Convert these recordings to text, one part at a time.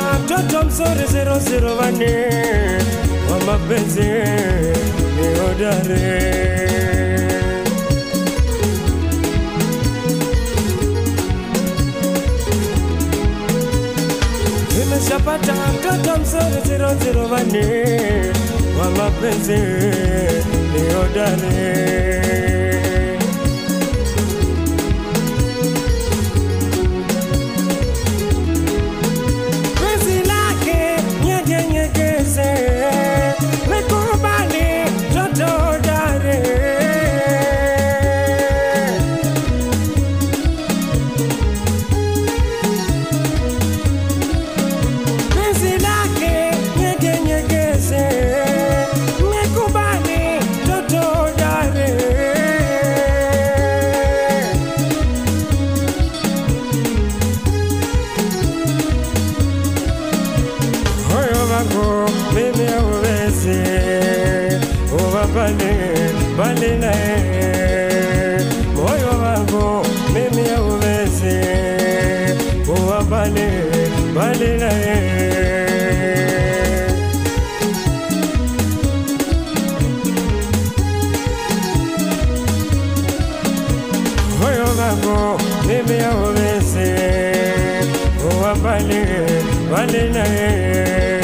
nimeshapata mtoto zero zero vane wa mapenzi ni hodari nimeshapata mtoto mzuri zero zero vane wa mapenzi ni hodari uwa mbali mbali naye, moyo wangu mimi hauwezi uwa mbali mbali naye. moyo wangu mimi hauwezi kuwa mbali mbali naye, moyo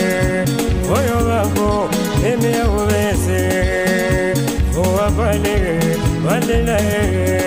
kuwa mbali mbali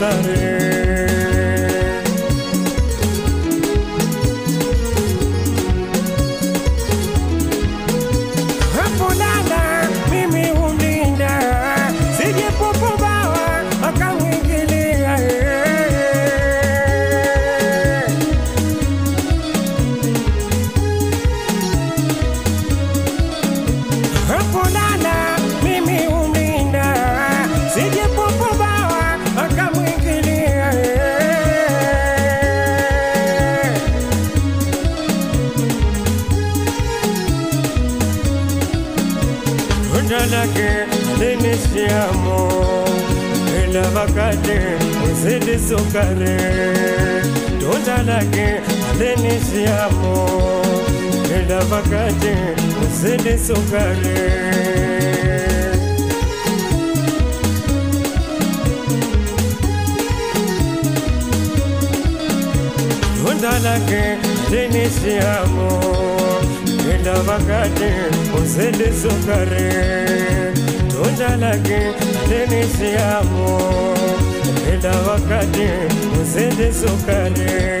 ni linisiamo, ila wakati uzidi sukari. Tunda lake linisiamo, ila wakati uzidi sukari. Tunda lake linisiamo, ila wakati uzidi unjalage tenisiamo eda wakati uzendezokale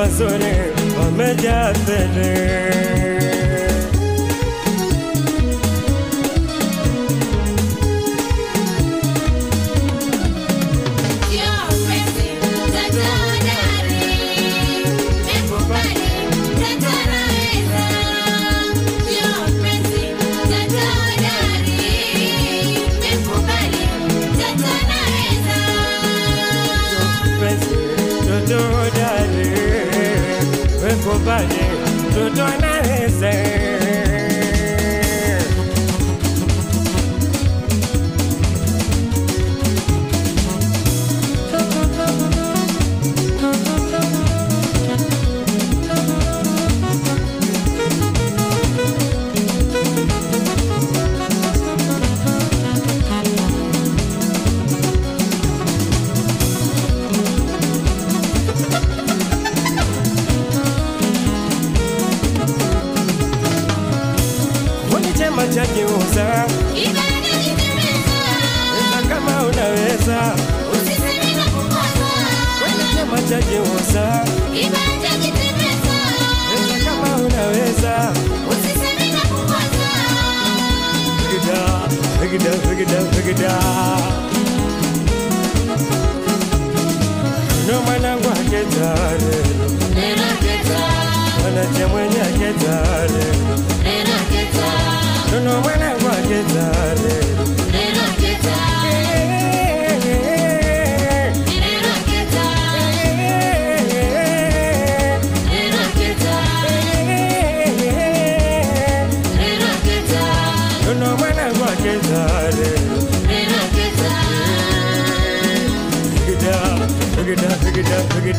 wasore wamejya tere